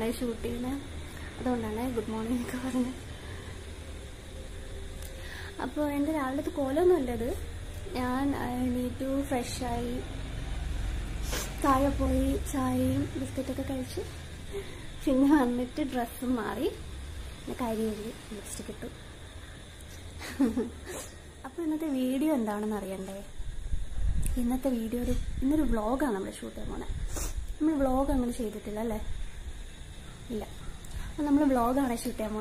രാവിലെയാണ് ഷൂട്ട് ചെയ്യുന്നത് അതുകൊണ്ടാണ് ഗുഡ് മോർണിംഗ് ഒക്കെ പറഞ്ഞത് അപ്പോൾ എന്റെ രാവിലത്തെ കോലമൊന്നും അല്ലത് ഞാൻ എണീറ്റു ഫ്രഷായി താഴെ പോയി ചായയും ബിസ്ക്കറ്റൊക്കെ കഴിച്ച് പിന്നെ വന്നിട്ട് ഡ്രസ്സും മാറി പിന്നെ കരി എഴുതി ലിപ്സ്റ്റിക് ഇട്ടു. അപ്പോൾ ഇന്നത്തെ വീഡിയോ എന്താണെന്ന് അറിയണ്ടേ? ഇന്നത്തെ വീഡിയോ ഒരു ഇന്നൊരു വ്ളോഗാണ് നമ്മൾ ഷൂട്ട് ചെയ്യാൻ പോണേ. നമ്മൾ വ്ളോഗ് അങ്ങനെ ചെയ്തിട്ടില്ല അല്ലേ? ഇല്ല. അപ്പം നമ്മൾ വ്ളോഗാണ് ഷൂട്ട് ചെയ്യാൻ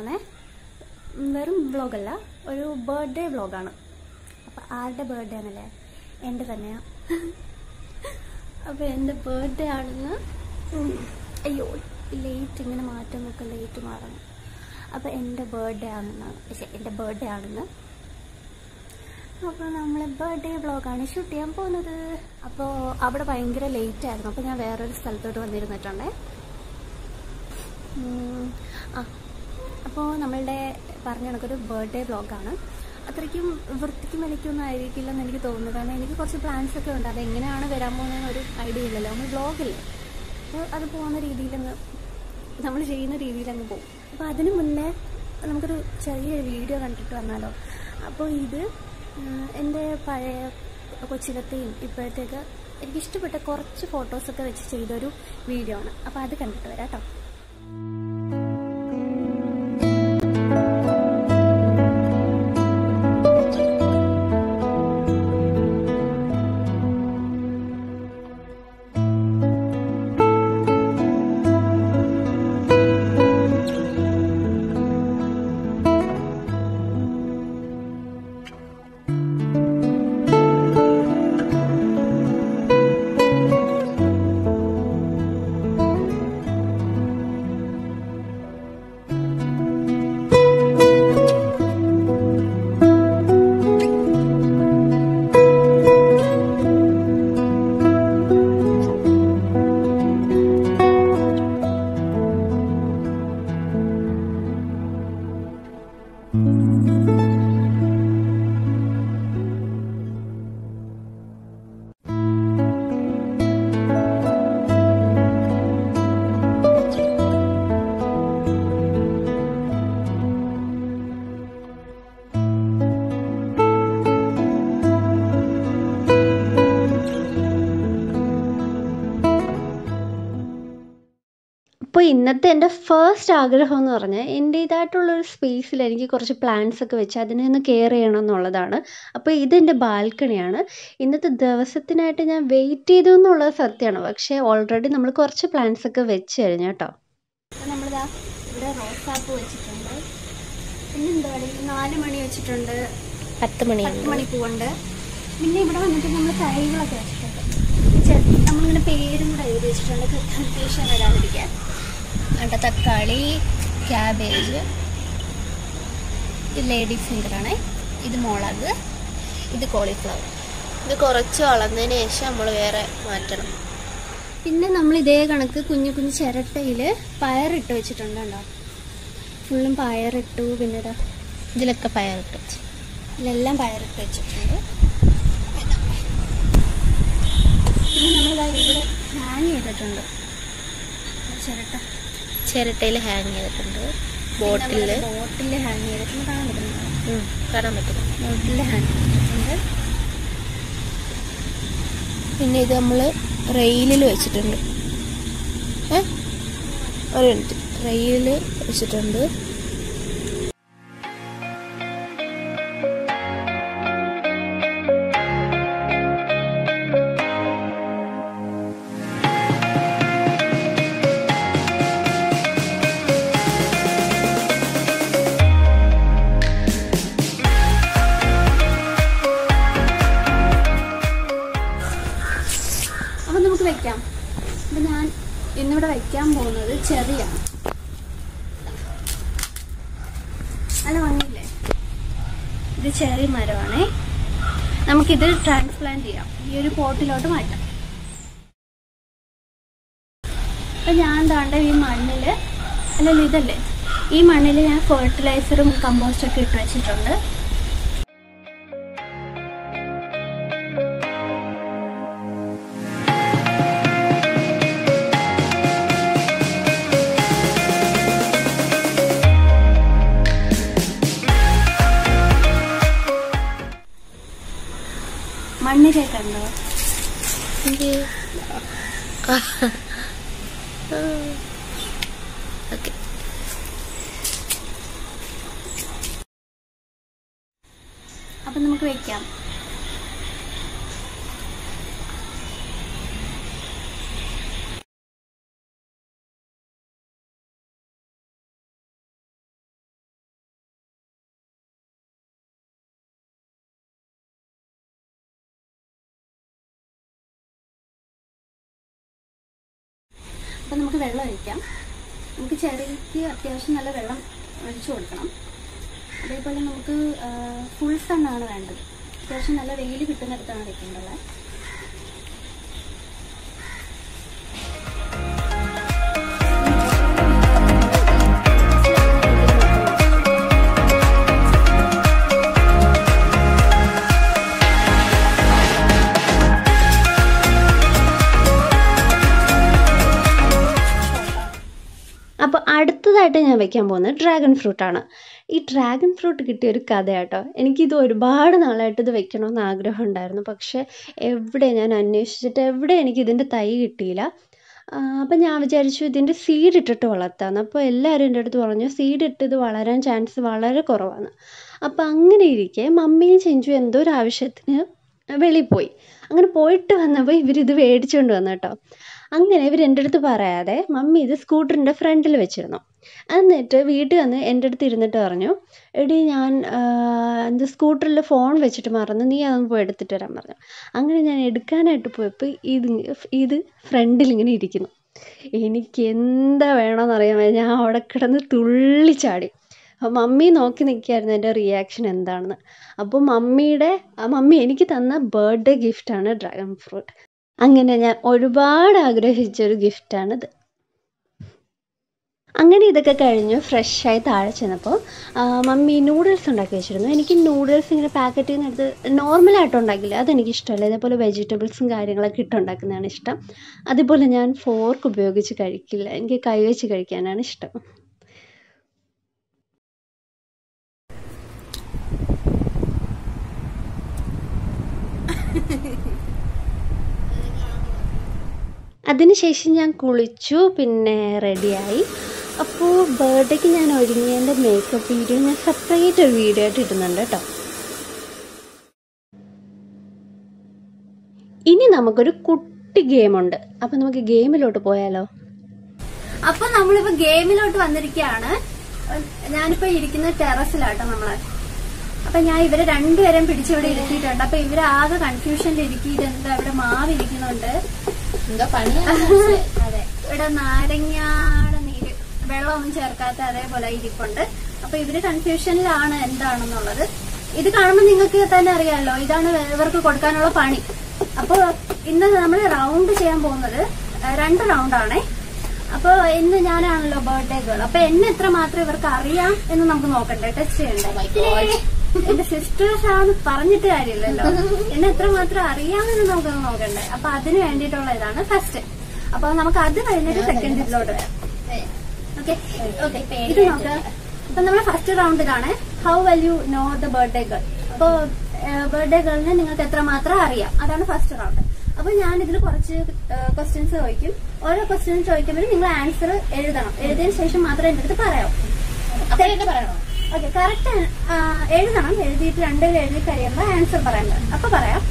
ഉം, വെറും വ്ളോഗല്ല ഒരു ബർത്ത്ഡേ വ്ളോഗാണ്. അപ്പം ആരുടെ ബർത്ത്ഡേ ആണല്ലേ? എന്റെ തന്നെയാ. അപ്പം എന്റെ ബർത്ത്ഡേ ആണെന്ന് അയ്യോ ലേറ്റ് ഇങ്ങനെ മാറ്റം നോക്കുക ലേറ്റ് മാറണം അപ്പം എന്റെ ബർത്ത്ഡേ ആണെന്ന് എന്റെ ബർത്ത്ഡേ ആണെന്ന്. അപ്പോൾ നമ്മൾ ബർത്ത്ഡേ വ്ളോഗാണ് ഷൂട്ട് ചെയ്യാൻ പോകുന്നത്. അപ്പോൾ അവിടെ ഭയങ്കര ലേറ്റ് ആയിരുന്നു. അപ്പോൾ ഞാൻ വേറൊരു സ്ഥലത്തോട്ട് വന്നിരുന്നിട്ടുണ്ടേ. അപ്പോൾ നമ്മളുടെ പറഞ്ഞ കണക്കൊരു ബർത്ത്ഡേ ബ്ലോഗാണ് അത്രയ്ക്കും വൃത്തിക്കും എനിക്കൊന്നും ആയിരിക്കില്ലെന്ന് എനിക്ക് തോന്നുന്നു. കാരണം എനിക്ക് കുറച്ച് പ്ലാൻസ് ഒക്കെ ഉണ്ട്. അതെങ്ങനെയാണ് വരാൻ പോകുന്നതെന്ന് ഒരു ഐഡിയ ഇല്ലല്ലോ. നമ്മൾ വ്ളോഗില്ലേ അപ്പോൾ അത് പോകുന്ന രീതിയിലങ്ങ് നമ്മൾ ചെയ്യുന്ന രീതിയിലങ്ങ് പോകും. അപ്പോൾ അതിന് മുന്നേ നമുക്കൊരു ചെറിയൊരു വീഡിയോ കണ്ടിട്ട് വന്നാലോ? അപ്പോൾ ഇത് എന്റെ പഴയ കൊച്ചിലത്തെയും ഇപ്പോഴത്തേക്ക് എനിക്കിഷ്ടപ്പെട്ട കുറച്ച് ഫോട്ടോസൊക്കെ വെച്ച് ചെയ്തൊരു വീഡിയോ ആണ്. അപ്പോൾ അത് കണ്ടിട്ട് വരാം കേട്ടോ. ഫസ്റ്റ് ആഗ്രഹം എന്ന് പറഞ്ഞാൽ എന്റേതായിട്ടുള്ളൊരു സ്പേസിൽ എനിക്ക് കുറച്ച് പ്ലാന്റ്സ് ഒക്കെ വെച്ച് അതിനെ ഒന്ന് കെയർ ചെയ്യണം എന്നുള്ളതാണ്. അപ്പോൾ ഇതെന്റെ ബാൽക്കണിയാണ് ഇന്നത്തെ ദിവസത്തിനായിട്ട് ഞാൻ വെയിറ്റ് ചെയ്തു എന്നുള്ളത് സത്യമാണ് പക്ഷേ ഓൾറെഡി നമ്മൾ കുറച്ച് പ്ലാന്റ്സ് ഒക്കെ വെച്ച് കഴിഞ്ഞു കേട്ടോ. നമ്മളിതാ ഇവിടെ റോസാപ്പ് വെച്ചിട്ടുണ്ട്. പിന്നെ എന്താ പറയുക നാല് മണി വെച്ചിട്ടുണ്ട്. പത്ത് മണിയാണ് പത്ത് മണിപ്പൂവുണ്ട് പിന്നെ ഇവിടെ വന്നിട്ട് നമ്മൾ തൈകളൊക്കെ വെച്ചിട്ടുണ്ട്. നമ്മളിങ്ങനെ പേരും കൂടെ എഴുതി വെച്ചിട്ടുണ്ട്. കൺഫ്യൂഷൻ വരാതിരിക്കാൻ. അവിടെ തക്കാളി ക്യാബേജ് ഇത് ലേഡി ഫിംഗറാണ് ഇത് മുളക് ഇത് കോളിഫ്ലവർ ഇത് കുറച്ച് വളർന്നതിന് ശേഷം നമ്മൾ വേറെ മാറ്റണം. പിന്നെ നമ്മൾ ഇതേ കണക്ക് കുഞ്ഞു കുഞ്ഞു ചിരട്ടയിൽ പയറിട്ട് വെച്ചിട്ടുണ്ട് കേട്ടോ. ഫുള്ളും പയറിട്ടു പിന്നെ ഇതാ ഇതിലൊക്കെ പയറിട്ട് വെച്ചു. ഇതിലെല്ലാം പയറിട്ട് വെച്ചിട്ടുണ്ട്. പിന്നെ നമ്മൾ ഇവിടെ ഹാങ് ചെയ്തിട്ടുണ്ട് ചിരട്ട. ചിരട്ടയിൽ ഹാങ് ചെയ്തിട്ടുണ്ട്. ബോട്ടിൽ ബോട്ടിൽ ഹാങ് ചെയ്തിട്ടുണ്ട്. കാണാൻ പറ്റുന്നുണ്ടോ? കാണാൻ പറ്റും. ബോട്ടിൽ ഹാങ് ചെയ്തിട്ടുണ്ട്. പിന്നെ ഇത് നമ്മൾ റെയിലിൽ വെച്ചിട്ടുണ്ട്. ഏ? ഒരു മിനിറ്റ് റെയിലിൽ വെച്ചിട്ടുണ്ട്. വെക്കാൻ പോകുന്നത് ചെറിയാണ്. നല്ല ഭംഗിയില്ലേ? ഇത് ചെറി മരമാണേ. നമുക്കിത് ട്രാൻസ്പ്ലാന്റ് ചെയ്യാം. ഈ ഒരു പോട്ടിലോട്ട് മാറ്റാം. അപ്പം ഞാൻ താണ്ട ഈ മണ്ണിൽ അല്ലല്ലോ ഇതല്ലേ. ഈ മണ്ണിൽ ഞാൻ ഫെർട്ടിലൈസറും കമ്പോസ്റ്റൊക്കെ ഇട്ട് വെച്ചിട്ടുണ്ട്. അന്ന് കേട്ടോ അത്യാവശ്യം നല്ല വെള്ളം ഒഴിച്ചു കൊടുക്കണം. അതേപോലെ നമുക്ക് ഫുൾ സണ്ണാണ് വേണ്ടത്. അത്യാവശ്യം നല്ല വെയിൽ കിട്ടുന്നിടത്താണ് വെക്കേണ്ടത്. അടുത്തതായിട്ട് ഞാൻ വെക്കാൻ പോകുന്നത് ഡ്രാഗൺ ഫ്രൂട്ടാണ് ഈ ഡ്രാഗൺ ഫ്രൂട്ട് കിട്ടിയ ഒരു കഥയാട്ടോ. എനിക്കിത് ഒരുപാട് നാളായിട്ട് ഇത് വെക്കണമെന്ന് ആഗ്രഹം ഉണ്ടായിരുന്നു പക്ഷേ എവിടെ ഞാൻ അന്വേഷിച്ചിട്ട് എവിടെ എനിക്ക് ഇതിന്റെ തൈ കിട്ടിയില്ല. അപ്പം ഞാൻ വിചാരിച്ചു ഇതിന്റെ സീഡ് ഇട്ടിട്ട് വളർത്താമെന്ന് അപ്പോൾ എല്ലാവരും എന്റെ അടുത്ത് പറഞ്ഞു സീഡ് ഇട്ട് ഇത് വളരാൻ ചാൻസ് വളരെ കുറവാണ് അപ്പം അങ്ങനെ ഇരിക്കെ മമ്മിയും ചെഞ്ചു എന്തോ ഒരു ആവശ്യത്തിന് വെളിയിൽ പോയി. അങ്ങനെ പോയിട്ട് വന്നപ്പോൾ ഇവരിത് മേടിച്ചുകൊണ്ട് വന്നു കേട്ടോ. അങ്ങനെ ഇവർ എന്റെ അടുത്ത് പറയാതെ മമ്മി ഇത് സ്കൂട്ടറിന്റെ ഫ്രണ്ടിൽ വെച്ചിരുന്നു. എന്നിട്ട് വീട്ടിൽ വന്ന് എന്റെ അടുത്ത് ഇരുന്നിട്ട് പറഞ്ഞു എടി ഞാൻ എന്റെ സ്കൂട്ടറിൽ ഫോൺ വെച്ചിട്ട് മറന്നു നീ അതൊന്ന് പോയി എടുത്തിട്ട് വരാൻ പറഞ്ഞു. അങ്ങനെ ഞാൻ എടുക്കാനായിട്ട് പോയപ്പോൾ ഇത് ഇത് ഫ്രണ്ടിൽ ഇങ്ങനെ ഇരിക്കുന്നു. എനിക്ക് എന്താ വേണമെന്ന് അറിയാൻ വയ്യ ഞാൻ അവിടെ കിടന്ന് തുള്ളിച്ചാടി മമ്മി നോക്കി നിൽക്കുകയായിരുന്നു എന്റെ റിയാക്ഷൻ എന്താണെന്ന്. അപ്പോൾ മമ്മിയുടെ മമ്മി എനിക്ക് തന്ന ബർത്ത്ഡേ ഗിഫ്റ്റാണ് ഡ്രാഗൺ ഫ്രൂട്ട് അങ്ങനെ ഞാൻ ഒരുപാട് ആഗ്രഹിച്ചൊരു ഗിഫ്റ്റാണിത് അങ്ങനെ ഇതൊക്കെ കഴിഞ്ഞ് ഫ്രഷായി താഴെ ചെന്നപ്പോൾ മമ്മി നൂഡിൽസ് ഉണ്ടാക്കി വെച്ചിരുന്നു. എനിക്ക് നൂഡിൽസ് ഇങ്ങനെ പാക്കറ്റിൽ നിന്ന് എടുത്ത് നോർമലായിട്ട് ഉണ്ടാക്കില്ല. അതെനിക്ക് ഇഷ്ടമല്ല. ഇതേപോലെ വെജിറ്റബിൾസും കാര്യങ്ങളൊക്കെ ഇട്ടുണ്ടാക്കുന്നതാണ് ഇഷ്ടം. അതുപോലെ ഞാൻ ഫോർക്ക് ഉപയോഗിച്ച് കഴിക്കില്ല. എനിക്ക് കൈ വെച്ച് കഴിക്കാനാണ് ഇഷ്ടം. അതിനുശേഷം ഞാൻ കുളിച്ചു. പിന്നെ റെഡിയായി അപ്പോൾ ബർത്ത്ഡേക്ക് ഞാൻ ഒരുങ്ങിയതിന്റെ മേക്കപ്പ് വീഡിയോ ഞാൻ സെപ്പറേറ്റ് ഒരു വീഡിയോ ആയിട്ട് ഇടുന്നുണ്ട് കേട്ടോ ഇനി നമുക്കൊരു കുട്ടി ഗെയിമുണ്ട് അപ്പം നമുക്ക് ഗെയിമിലോട്ട് പോയാലോ? അപ്പൊ നമ്മളിപ്പോ ഗെയിമിലോട്ട് വന്നിരിക്കുകയാണ് ഞാനിപ്പോ ഇരിക്കുന്ന ടെറസിലാട്ടോ നമ്മൾ. അപ്പൊ ഞാൻ ഇവരെ രണ്ടുപേരെയും പിടിച്ചിവിടെ ഇരുത്തിയിട്ടുണ്ട്. അപ്പൊ ഇവർ ആകെ കൺഫ്യൂഷനിൽ ഇരിക്കിയിട്ടുണ്ട് അവിടെ മാവ് ഇരിക്കുന്നുണ്ട് അതെ. ഇവിടെ നാരങ്ങാടെ നീര് വെള്ളമൊന്നും ചേർക്കാത്ത അതേപോലെ ഇരിപ്പുണ്ട്. അപ്പൊ ഇവർ കൺഫ്യൂഷനിലാണ് എന്താണെന്നുള്ളത്. ഇത് കാണുമ്പോൾ നിങ്ങൾക്ക് തന്നെ അറിയാമല്ലോ ഇതാണ് ഇവർക്ക് കൊടുക്കാനുള്ള പണി. അപ്പൊ ഇന്ന് നമ്മൾ റൗണ്ട് ചെയ്യാൻ പോകുന്നത് രണ്ട് റൗണ്ടാണേ അപ്പൊ ഇന്ന് ഞാനാണല്ലോ ബർത്ത്ഡേ ഗേൾ അപ്പൊ എന്നെ എത്ര മാത്രം ഇവർക്ക് അറിയാം എന്ന് നമുക്ക് നോക്കണ്ടേ? ടെസ്റ്റ് ചെയ്യണ്ടേ? എന്റെ സിസ്റ്റേഴ്സ് ആണെന്ന് പറഞ്ഞിട്ട് കാര്യമില്ലല്ലോ. എന്നെ എത്ര മാത്രം അറിയാമെന്ന് നമുക്കൊന്ന് നോക്കണ്ടേ? അപ്പൊ അതിന് വേണ്ടിയിട്ടുള്ള ഇതാണ് ഫസ്റ്റ് അപ്പൊ നമുക്ക് അത് കഴിഞ്ഞിട്ട് സെക്കൻഡിലോട്ട് വരാം. ഓക്കെ ഓക്കെ ഇത് നോക്ക് ഇപ്പൊ നമ്മുടെ first റൗണ്ടിലാണ് how well you know the birthday girl അപ്പൊ ബർത്ത്ഡേ ഗേളിനെ നിങ്ങൾക്ക് എത്രമാത്രം അറിയാം? അതാണ് ഫസ്റ്റ് റൗണ്ട് അപ്പൊ ഞാൻ ഇതിൽ കുറച്ച് ക്വസ്റ്റ്യൻസ് ചോദിക്കും. ഓരോ ക്വസ്റ്റ്യൻസ് ചോദിക്കുമ്പോഴും നിങ്ങൾ ആൻസർ എഴുതണം. എഴുതിയതിനു ശേഷം മാത്രമേ എന്റെ അടുത്ത് പറയാവൂ അത്രയൊക്കെ പറയണോ? ഓക്കെ കറക്റ്റ് എഴുതണം. എഴുതിയിട്ട് രണ്ടുപേരും എഴുതി കഴിയുമ്പോൾ ആൻസർ പറയണ്ട അപ്പൊ പറയാം.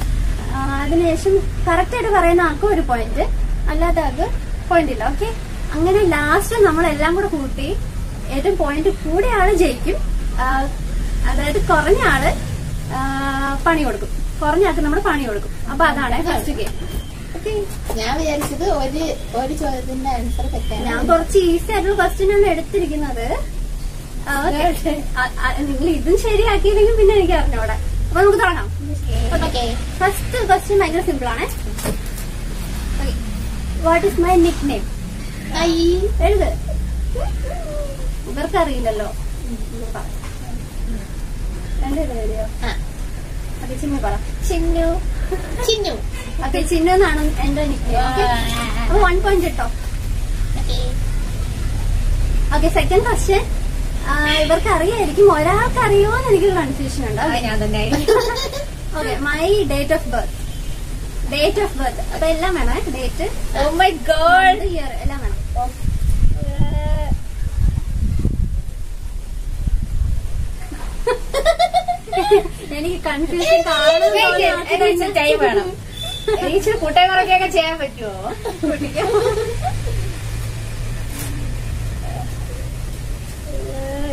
അതിനുശേഷം കറക്റ്റ് ആയിട്ട് പറയുന്ന ആൾക്ക് ഒരു പോയിന്റ് അല്ലാത്ത ആൾക്ക് പോയിന്റ് ഇല്ല. ഓക്കെ അങ്ങനെ ലാസ്റ്റ് നമ്മളെല്ലാം കൂടെ കൂട്ടി ഏറ്റവും പോയിന്റ് കൂടെ ആൾ ജയിക്കും അതായത് കുറഞ്ഞ ആൾ പണി കൊടുക്കും. കുറഞ്ഞ ആൾക്ക് നമ്മൾ പണി കൊടുക്കും. അപ്പൊ അതാണ് ഫസ്റ്റ് ഗെയിം ഞാൻ വിചാരിച്ചത് ഒരു ഒരു ചോദ്യത്തിന്റെ ആൻസർ തെറ്റാണ്. ഞാൻ കുറച്ച് ഈസി ആയിട്ടുള്ള ക്വസ്റ്റ്യൻ ആണ് എടുത്തിരിക്കുന്നത്. നിങ്ങൾ ഇതും ശരിയാക്കിയില്ലെങ്കിൽ പിന്നെ എനിക്ക് അറിഞ്ഞോടെ. അപ്പൊ നമുക്ക് തുടങ്ങാം. ഫസ്റ്റ് ക്വസ്റ്റ്യൻ ഭയങ്കര സിമ്പിൾ ആണ്. What is my Nick name ഐ എഴുത് ഇവർക്ക് അറിയില്ലല്ലോ രണ്ടുപേരും എഴുതിയോ ആ ചിന്നു പറ. ചിന്നു. ചിന്നു. ഓക്കെ ചിന്നു എന്നാണ് എന്റെ എനിക്ക് വൺ പോയിന്റ് കിട്ടോ ഓക്കെ. സെക്കൻഡ് ക്വസ്റ്റ്യൻ ഇവർക്ക് അറിയായിരിക്കും ഒരാൾക്ക് അറിയോ എന്ന് എനിക്കൊരു കൺഫ്യൂഷൻ ഉണ്ട്. Okay my date of birth date of birth അപ്പൊ എല്ലാം വേണേ date oh my God year എല്ലാം വേണം എനിക്ക് കൺഫ്യൂഷൻ എനിക്ക് ടൈം വേണം. ഇച്ചിരി ചെയ്യാൻ പറ്റുമോ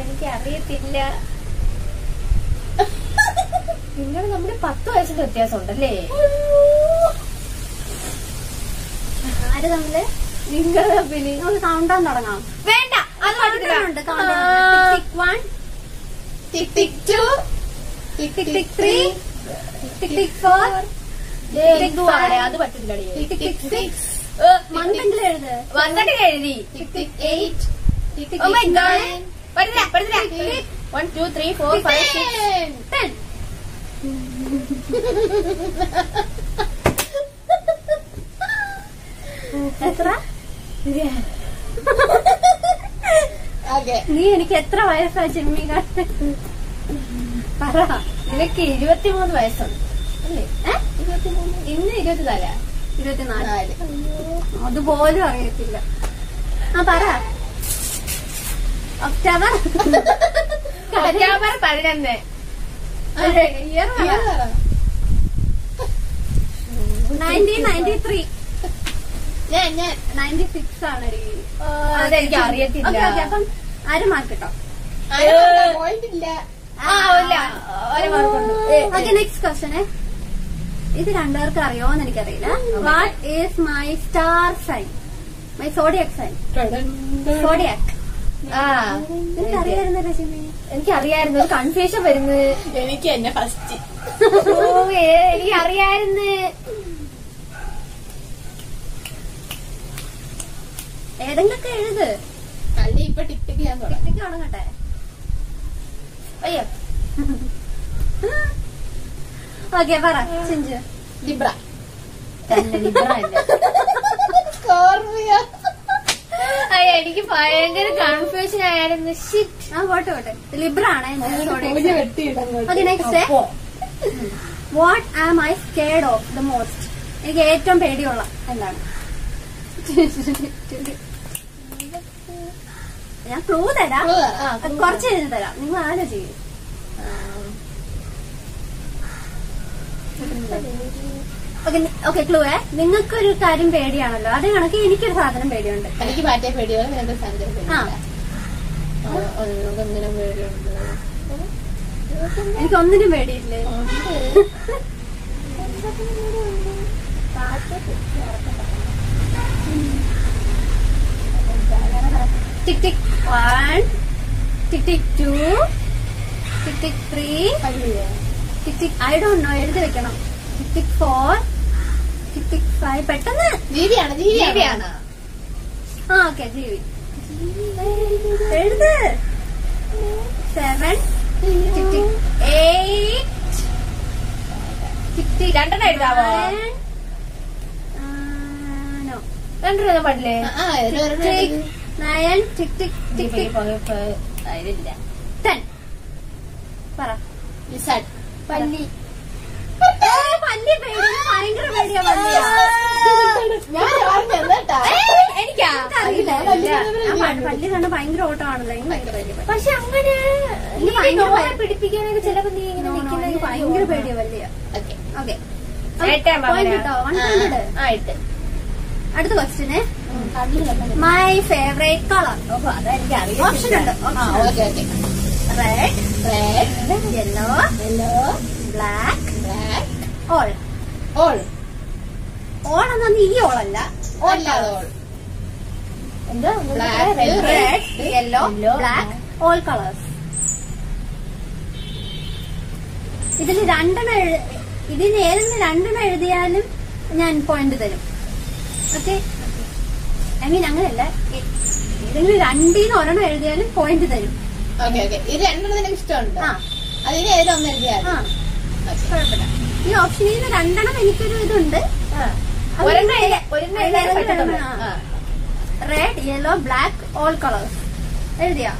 എനിക്ക് അറിയത്തില്ല. നിങ്ങൾ നമ്മുടെ പത്ത് വയസ്സിന്റെ വ്യത്യാസം ഉണ്ടല്ലേ ആര് തമ്മിൽ? നിങ്ങൾ തമ്മിൽ. കൗണ്ടാൻ തുടങ്ങാം. വേണ്ട അത് പറ്റത്തില്ല ഉണ്ട് count tick one tick tick two tick tick tick three tick tick four അത് പറ്റത്തില്ലടി ടിക് ടിക് സിക്സ് മന്തെങ്കിലും എഴുത്. വന്നിട്ട് എഴുതി. Tick tick eight tick tick പറ്റില്ല പറ്റില്ല one two three four five six ten എത്ര? നീ എനിക്ക് എത്ര വയസ്സാ ചിമ്മി പറ. നിനക്ക് ഇരുപത്തിമൂന്ന് വയസ്സുണ്ട്. അല്ലേ? ഇരുപത്തിമൂന്ന് ഇന്ന് ഇരുപത്തിനാല? ഇരുപത്തിനാല്. നാല്. അതുപോലും അറിയത്തില്ല. ആ പറ. ഒക്ടോബർ. ഒക്ടോബർ പതിനൊന്ന്. ഇയർ നയന്റീൻ നയന്റി ത്രീ ഞാൻ ഞാൻ നയന്റി സിക്സ് ആണ് അതെനിക്ക് അറിയത്തില്ല. അപ്പം ആരും മാർക്കിട്ടോ പോയിട്ടില്ല. ഓക്കെ നെക്സ്റ്റ് ക്വസ്റ്റ്യൻ ഇത് രണ്ടുപേർക്ക് അറിയോന്ന് എനിക്കറിയില്ല. What is my star sign my zodiac sign zodiac ആ. നിനക്ക് അറിയായിരുന്ന രജനി. എനിക്ക് അറിയായിരുന്നു ഒരു കൺഫ്യൂഷൻ വരുന്നത് എനിക്ക് എന്നെ ഫസ്റ്റ് ഓ ഏ, എനിക്ക് അറിയായിരുന്നു ഏതെങ്കിലൊക്കെ എഴുത്. അല്ല ഇപ്പൊ ടിക്ടിക്ക് ഞാൻ തുടങ്ങട്ടെ. അയ്യോ. ഓക്കെ പറ ചിഞ്ചു. ലിബ്ര. സ്കോർപിയോ അയ്യ എനിക്ക് ഭയങ്കര കൺഫ്യൂഷൻ ആയിരുന്നു. ഷിറ്റ് ആ പോട്ടെ പോട്ടെ. ലിബ്ര ആണ് okay next what am I scared of the most എനിക്ക് ഏറ്റവും പേടിയുള്ള എന്താണ്? ഞാൻ ക്ലൂ തരാം. കുറച്ച് കഴിഞ്ഞ് തരാം. നിങ്ങൾ ആലോചിക്കും. ഓക്കെ ഓക്കെ ക്ലൂ ഏ? നിങ്ങൾക്കൊരു കാര്യം പേടിയാണല്ലോ. അത് കണക്ക് എനിക്കൊരു സാധനം പേടിയുണ്ട്. എനിക്ക് മാറ്റേ പേടിയാണ് നിനക്ക് ഒന്നിനും പേടിയുണ്ട്. എനിക്ക് ഒന്നിനും പേടിയില്ലേ? Tick tick one tick tick two tick tick three tick tick I don't know എഴുതി വെക്കണം. Tick tick four tick tick five പെട്ടെന്ന്. ജീവിയാണ് ജീവിയാണ് ആ ഓക്കെ ജീവി എഴുത്. Seven tick tick eight tick tick രണ്ടെണ്ണം എഴുതാവോ? രണ്ടെണ്ണം പാടില്ലേ? Nine tick tick tick tick. അതിലില്ല ten. പറ. Lizard. പല്ലി പല്ലി പേടി. ഭയങ്കര പേടിയാ. എനിക്കാ? പല്ലി കണ്ട ഭയങ്കര ഓട്ടമാണല്ലോ. പക്ഷെ അങ്ങനെ നീ ഭയങ്കര പിടിപ്പിക്കാനൊക്കെ ചിലപ്പോ നീ ഇങ്ങനെ നിൽക്കുന്ന ഭയങ്കര പേടിയാ പല്ലിയാ ഓക്കെ ഓക്കെ കേട്ടോ വൺ. പോയിന്റ് ആ ഇട്ട് അടുത്ത ക്വസ്റ്റിന് മൈ ഫേവറേറ്റ് കളർ ഓഹോ അതെനിക്ക് ഓപ്ഷൻ ഉണ്ട്. Red. Red yellow yellow black black all all. All എന്നാ ഈ ഓളല്ല. എന്താ? Red yellow black all colours ഇതിൽ രണ്ടെണ്ണം ഇതിന് ഏതെങ്കിലും രണ്ടെണ്ണം എഴുതിയാലും ഞാൻ പോയിന്റ് തരും. ഓക്കെ ഐ മീൻ അങ്ങനെയല്ല. ഏ- ഏതെങ്കിലും രണ്ടീന്ന് ഒരെണ്ണം എഴുതിയാലും പോയിന്റ് തരും. ഇത് രണ്ടെണ്ണം നിനക്ക് ഇഷ്ടമുണ്ട്? ആ. അതിന് ഏതൊന്നും ഒന്ന് എഴുതിയാൽ ആ. കുഴപ്പമില്ല. ഈ ഓപ്ഷനിൽ നിന്ന് രണ്ടെണ്ണം എനിക്കൊരു ഇതുണ്ട്. Red yellow black all colours എഴുതിയാ?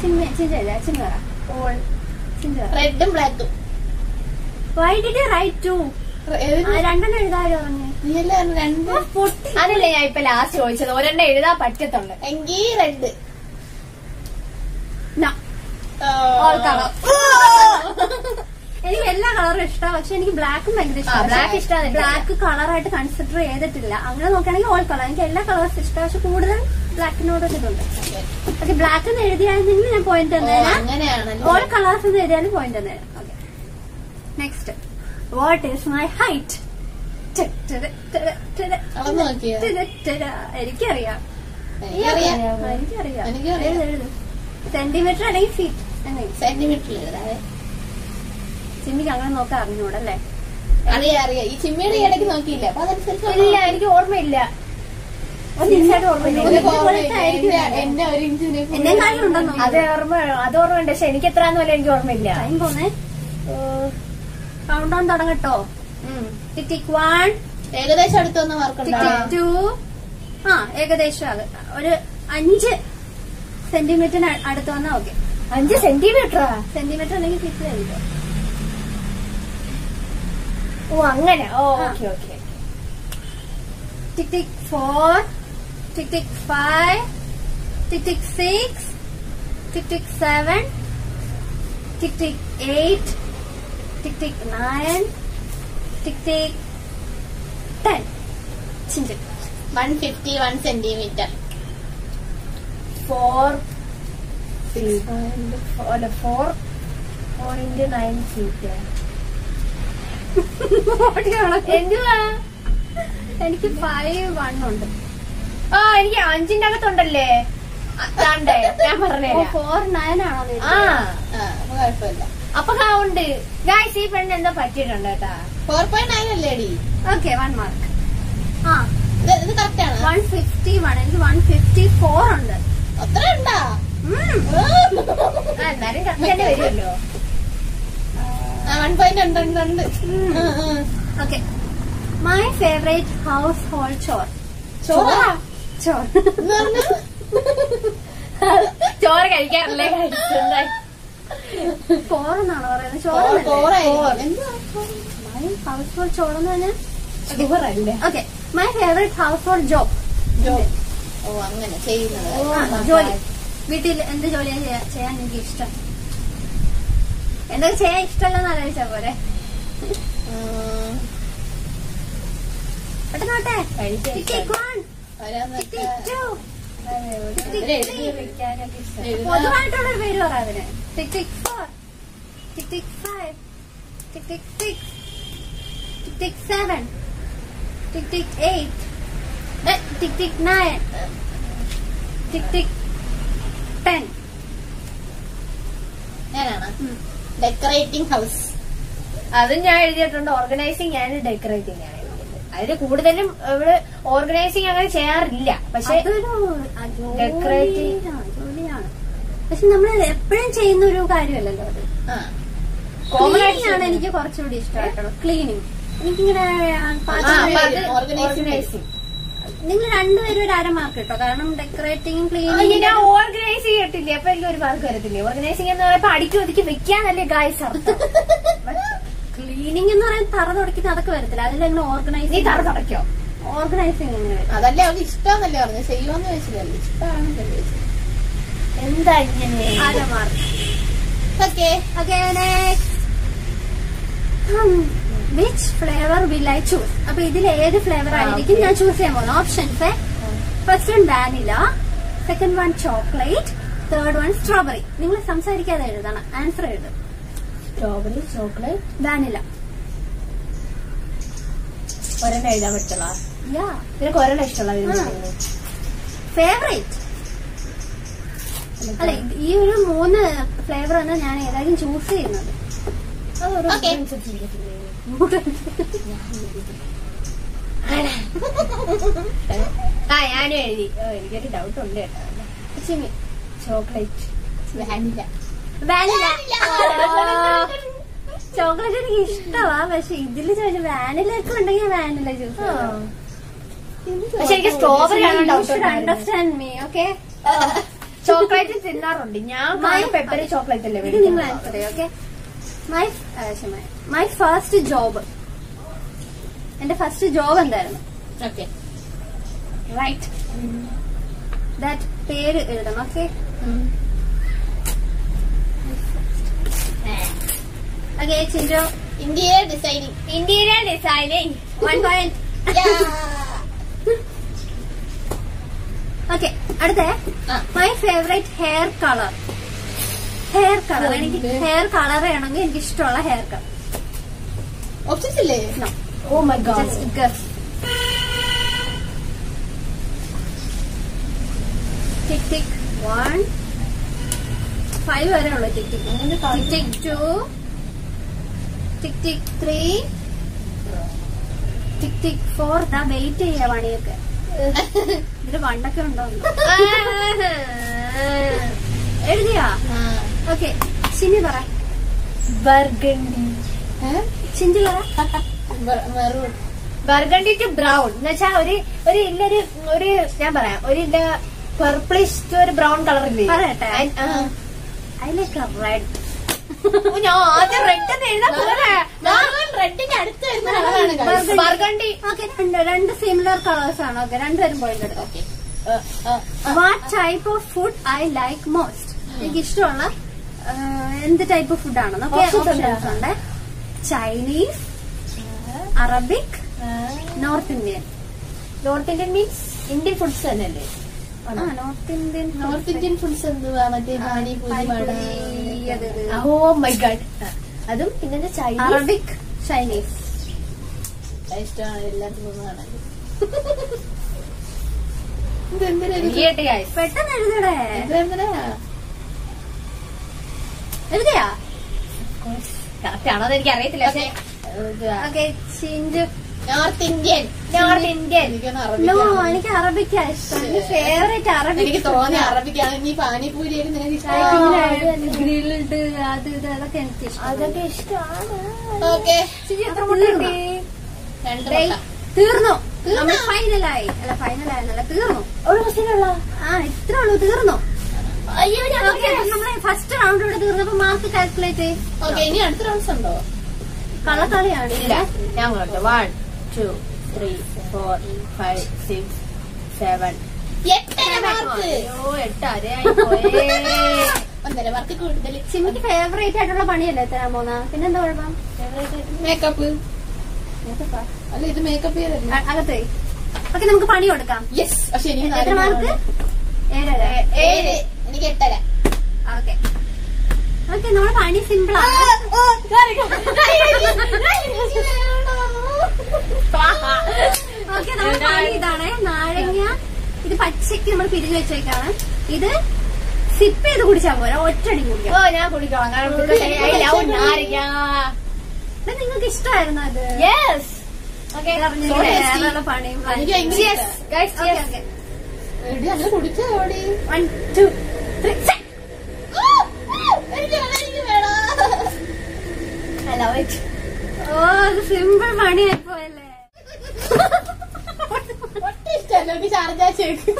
ചിഞ്ച ഓൾ ചിഞ്ച റെഡും ബ്ലാക്കും why did you write two രണ്ടെണ്ണം എഴുതാലോ പറഞ്ഞേ അതല്ലേ ഞാൻ ഇപ്പൊ ലാസ്റ്റ് ചോദിച്ചത്? ഒരെണ്ണം എഴുതാൻ പറ്റത്തുണ്ട്. എങ്കിൽ രണ്ട്. എനിക്ക് എല്ലാ കളറും ഇഷ്ടമാണ് പക്ഷെ എനിക്ക് ബ്ലാക്കും ഭയങ്കര ആ, ബ്ലാക്ക് ഇഷ്ടമാണ് ബ്ലാക്ക് കളറായിട്ട് കൺസിഡർ ചെയ്തിട്ടില്ല. അങ്ങനെ നോക്കുകയാണെങ്കിൽ ഓൾ കളർ എനിക്ക് എല്ലാ കളേഴ്സും ഇഷ്ടമാണ് പക്ഷെ കൂടുതൽ ബ്ലാക്കിനോട് ഇതുണ്ട്. പക്ഷെ ബ്ലാക്ക് എന്ന് എഴുതിയായിരുന്നെങ്കിൽ ഞാൻ പോയിന്റ് തന്നേരാം. ഓൾ കളേഴ്സ് എന്ന് എഴുതിയാലും point തന്നേരാം. Okay next what is my height? എനിക്കറിയാം. സെന്റിമീറ്റർ അല്ലെങ്കിൽ ഫീറ്റ് സെന്റിമീറ്ററിൽ സിമ്മിക്ക് അങ്ങനെ നോക്കാൻ അറിഞ്ഞൂടല്ലേ? അറിയാം അറിയാം. ഈ ചിമ്മിയുടെ ഇടയ്ക്ക് നോക്കിയില്ല? അപ്പൊ അതനുസരിച്ച് ഇല്ല എനിക്ക് ഓർമ്മയില്ല. ഒരു ഇഞ്ചിനെ എന്നെ ഉണ്ടെന്നോ അത് ഓർമ്മ അത് ഓർമ്മയുണ്ട്. പക്ഷെ എനിക്ക് എത്രാന്ന് പോലെ എനിക്ക് ഓർമ്മയില്ല. ടൈം പോന്നേ. കൗണ്ട് ഡൗൺ തുടങ്ങട്ടോ. ടിക് ടിക് വൺ ഏകദേശം അടുത്തൊന്ന് ടിക് ഉണ്ടോ? ടിക് ടു ആ ഏകദേശം അത്. ഒരു അഞ്ച് സെന്റിമീറ്ററിന് അടുത്ത് വന്നാ ഓക്കെ അഞ്ച് സെന്റിമീറ്ററാ സെന്റിമീറ്റർ അല്ലെങ്കിൽ ഫീറ്റ് ആയിരിക്കും ഓ അങ്ങനെ. ഓ. Okay okay tick tick four tick tick five tick tick six tick tick seven tick tick eight tick tick nine tick tick ten one four point nine feet എന്തുവാ? എനിക്ക് five one ഉണ്ട്. ആ എനിക്ക് അഞ്ചിന്റെ അകത്തുണ്ടല്ലേ? ഞാൻ പറഞ്ഞേ ഫോർ നയൻ ആണോ ആ. കുഴപ്പമില്ല. അപ്പൊ ഉണ്ട്. ഗായ്സ് ഈ പെണ്ണ് എന്താ പറ്റിയിട്ടുണ്ട് കേട്ടാ ഫോർ പോയിന്റ് നയൻ അല്ലേ അടി ഓക്കെ വൺ മാർക്ക് ആ. ഇത് കറക്റ്റ് ആണ് വൺ ഫിഫ്റ്റി വൺ എനിക്ക് വൺ ഫിഫ്റ്റി ഫോർ ഉണ്ട് അത്ര ഉണ്ടാ എന്നാലും കറക്റ്റ് തന്നെ വരുമല്ലോ. വൺ പോയിന്റ് ഉണ്ട് ഉണ്ട്. Okay my favourite household chore ചോറാ? ചോർ? ചോറ്. കഴിക്കാറില്ലേ? guys? എന്തായി? പറയുന്നത്? ചോറ് ചോറായി ചോറായിരിക്കും. ഹൗസ് ഹോൾ ചോർ എന്ന് പറഞ്ഞാൽ ചോറല്ലേ okay my favourite household job job ഓ അങ്ങനെ ചെയ്യുന്നത്. ജോലി. വീട്ടിൽ എന്ത് ജോലിയാണ് ചെയ്യാൻ എനിക്ക് ഇഷ്ടം. എന്തൊക്കെ ചെയ്യാൻ ഇഷ്ടമല്ലെന്ന് ആലോചിച്ചാ പോലെ. പെട്ടെന്നോട്ടെ. പൊതുവായിട്ടുള്ള പേര് പറ അതിന്. Tick tick four tick tick five tick tick six tick tick tick eight, uh, tick tick nine, uh, tick tick ten. ഞാനാണ് ഡെക്കറേറ്റിംഗ് ഹൗസ് അതും ഞാൻ എഴുതിയിട്ടുണ്ട്. ഓർഗനൈസിങ് ആൻഡ് ഡെക്കറേറ്റിംഗ് ആണ് അതിന് കൂടുതലും ഇവിടെ ഓർഗനൈസിങ് അങ്ങനെ ചെയ്യാറില്ല. പക്ഷെ ജോലിയാണ് പക്ഷെ നമ്മൾ എപ്പോഴും ചെയ്യുന്ന ഒരു കാര്യമല്ലല്ലോ അത്. കോമൺ ആയിട്ടാണ് ആണ് എനിക്ക് കുറച്ചുകൂടി ഇഷ്ടമായിട്ടുള്ളത്. ക്ലീനിങ് എനിക്കിങ്ങനെ നിങ്ങൾ രണ്ടുപേരും ഒരു അര മാർക്ക് കിട്ടോ കാരണം ഡെക്കറേറ്റിംഗ് ക്ലീനിങ് ഞാൻ ഓർഗനൈസ് ചെയ്യട്ടില്ല അപ്പൊ എനിക്ക് ഒരു മാർക്ക് വരത്തില്ലേ? ഓർഗനൈസിംഗ് എന്ന് പറയുമ്പോ അടിക്കി ഒതുക്കി വെക്കാന്നല്ലേ ഗായ്സ് ക്ലീനിങ് എന്ന് പറയാൻ തറ തുടക്കുന്ന അതൊക്കെ വരത്തില്ല. അതിലെങ്ങനെ നീ ഓർഗനൈസിങ് തറ തുടക്കോ ഓർഗനൈസിങ് അതല്ലേ അവർക്ക് ഇഷ്ടമെന്നല്ലേ പറഞ്ഞു. ചെയ്യുമെന്ന് ചോദിച്ചില്ലല്ലോ ഇഷ്ടമാണെന്നല്ലേ ചോദിച്ചത് എന്താ ഇങ്ങനെ? അര mark okay okay which flavour will I choose അപ്പൊ ഇതിൽ ഏത് ഫ്ലേവർ ആയിരിക്കും. ഞാൻ ചൂസ് ചെയ്യാൻ പോകുന്നത്? Options first one vanilla second one chocolate third one strawberry നിങ്ങൾ സംസാരിക്കാതെ എഴുതണം. ആൻസർ എഴുതും. സ്ട്രോബെറി ചോക്ലേറ്റ് വാനില ഒരെണ്ണം എഴുതാൻ പറ്റുള്ള. യാ നിനക്ക് ഒരെണ്ണം ഇഷ്ടമുള്ള ആ. ഫേവറേറ്റ് അല്ല ഈ ഒരു മൂന്ന് ഫ്ലേവർ ആണ് ഞാൻ ഏതായാലും ചൂസ് ചെയ്യുന്നത്. ആ ഞാനും എഴുതി ഓ, എനിക്കൊരു ഡൗട്ട് ഉണ്ട് കേട്ടോ. ചോക്ലേറ്റ് വാനില വാനില ചോക്ലേറ്റ് എനിക്ക് ഇഷ്ടമാ പക്ഷെ ഇതിൽ ചോദിച്ചു വാനില ഒക്കെ ഉണ്ടെങ്കിൽ വാനില എനിക്ക് strawberry understand me okay chocolate തിന്നാറുണ്ട്. ഞാൻ പെപ്പറി ചോക്ലേറ്റ് അല്ലേ നിങ്ങൾ answer okay my my first job എന്റെ ഫസ്റ്റ് ജോബ് എന്തായിരുന്നു? ഓക്കെ റൈറ്റ് ദാറ്റ് പേര് എഴുതണം ഓക്കെ ഓക്കെ ചിന്തോ ഇന്ത്യയുടെ designing interior designing one point okay അടുത്ത. My favourite hair colour hair colour എനിക്ക് ഹെയർ കളർ വേണമെങ്കിൽ എനിക്ക് ഇഷ്ടമുള്ള ഹെയർ കളർ ഓപ്ഷൻസ് ഇല്ലേ ഓ my god just guess tick tick one five വരെ ഉള്ളു. Tick tick tick tick two tick tick three tick tick four ഇതാ wait ചെയ്യാ പണിയൊക്കെ. ഇതിന് പണ്ടൊക്കെ ഉണ്ടോ? എഴുതിയാ? ഓക്കെ ചിന്നി പറ. ബർഗണ്ടി. ചിന്തി പറ. Maroon burgundy to brown. എന്ന് വെച്ചാ ഒരു ഒരു ഇല്ലൊരു ഒരു ഞാൻ പറയാം ഒരു ഇല്ല പർപ്പിളിഷ് ടു ഒരു ബ്രൗൺ കളർ ഇല്ലേ പറയട്ടെ ഐ ലൈക്ക് റെഡ് ഞാൻ ആദ്യം റെഡ് റെഡിന്റെ അടുത്ത് വരുന്ന ബർഗണ്ടി. ഓക്കെ രണ്ട് രണ്ട് സിമിലർ കളേഴ്സ് ആണ്. ഓക്കെ രണ്ടുപേരും പോയിന്റ് എടുത്തു. What type of food I like most എനിക്ക് ഇഷ്ടമുള്ള എന്ത് ടൈപ്പ് ഫുഡാണെന്ന് ഓപ്ഷൻസ് ഉണ്ട്. Chinese Arabic North Indian North Indian means Indian foods തന്നെ അല്ലേ ആ North Indian North Indian foods എന്തുവാ? മറ്റേ പാനിപൂരി ഓ മൈ ഗാഡ് അതും പിന്നെ ചൈനീസ് അറബിക് ചൈനീസ് ഇഷ്ടമാണ്? കേട്ട് guys. പെട്ടെന്ന് എഴുതടേ. ഇതെന്തിനാ? എഴുതിയാ കറക്റ്റ് ആണോ എന്ന് എനിക്ക് അറിയത്തില്ല പക്ഷേ North Indian North Indian no എനിക്ക് അറബിക്കാ ഇഷ്ടം. എനിക്ക് ഫേവറേറ്റ് അറബിക് എനിക്ക് തോന്നി അറബിക്കാണ്. നീ പാനിപൂരി ഗ്രിൽഡ് അത് ഇത് അതൊക്കെ എനിക്ക് ഇഷ്ടം. അതൊക്കെ ഇഷ്ടമാണ്. തീർന്നു? ഫൈനലായി അല്ല ഫൈനലായിരുന്നല്ല തീർന്നു? ഒരു ക്വസ്റ്റ്യനുള്ള ആ ഇത്ര ഉള്ളൂ തീർന്നു? നമ്മളെ ഫസ്റ്റ് റൗണ്ട് ഇവിടെ തീർന്നപ്പോ മാർക്ക് കാൽക്കുലേറ്റ് ഇനി അടുത്ത റൗണ്ട്സ് ഉണ്ടോ? കള്ളക്കളിയാണ് ഇല്ല. ഞാൻ നോക്കട്ടെ one two three four five six seven സിമിക്ക് favourite ആയിട്ടുള്ള പണിയല്ലേ തരാൻ പോന്ന പിന്നെന്താ കുഴപ്പം? മേക്കപ്പ് അല്ല ഇത് മേക്കപ്പ് അകത്ത്. ഓക്കെ നമുക്ക് പണി കൊടുക്കാം. യെസ് പക്ഷെ എത്ര മാർക്ക് ഏഴ് ഏഴ്. എനിക്ക് എട്ടര ഓക്കെ. ഓക്കെ നമ്മുടെ പണി സിമ്പിൾ ആണ്. ഓക്കെ നമ്മുടെ പണി ഇതാണ്. നാരങ്ങ ഇത് പച്ചയ്ക്ക് നമ്മൾ പിരിഞ്ഞു വെച്ചേക്കാണ്. ഇത് സിപ്പ് ചെയ്ത് കുടിച്ചാൽ പോരാ. ഒറ്റടി കുടിക്കാം. ഓ ഞാൻ കുടിക്കോളാം. കാരണം നാരങ്ങ. നിങ്ങൾക്ക് ഇഷ്ടമായിരുന്നു അത് യെസ് പണിയും എനിക്ക് ഭയങ്കര yes guys okay yes okay. എടി അങ്ങനെ കുടിച്ചോ ഓടി വൺ ടു ഓ അത് സിമ്പിൾ പണിയായി പോയല്ലേ ഒട്ടും ഇഷ്ടമല്ല ഷാർജ ഷേക്ക്